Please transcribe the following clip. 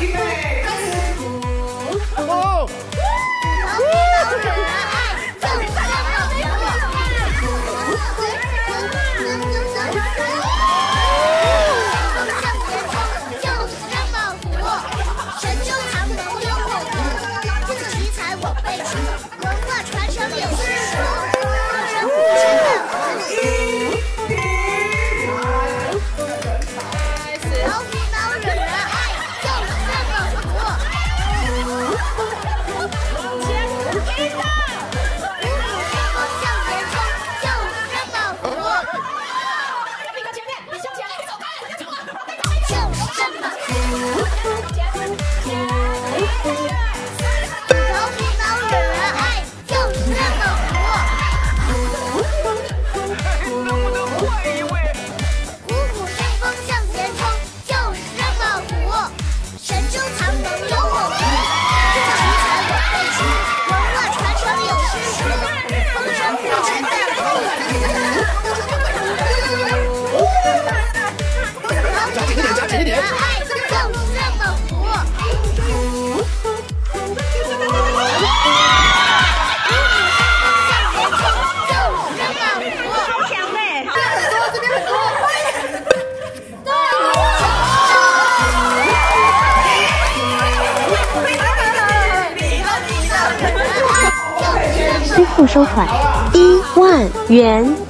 Amen. 支付收款一万元。